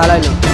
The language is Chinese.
拿来呢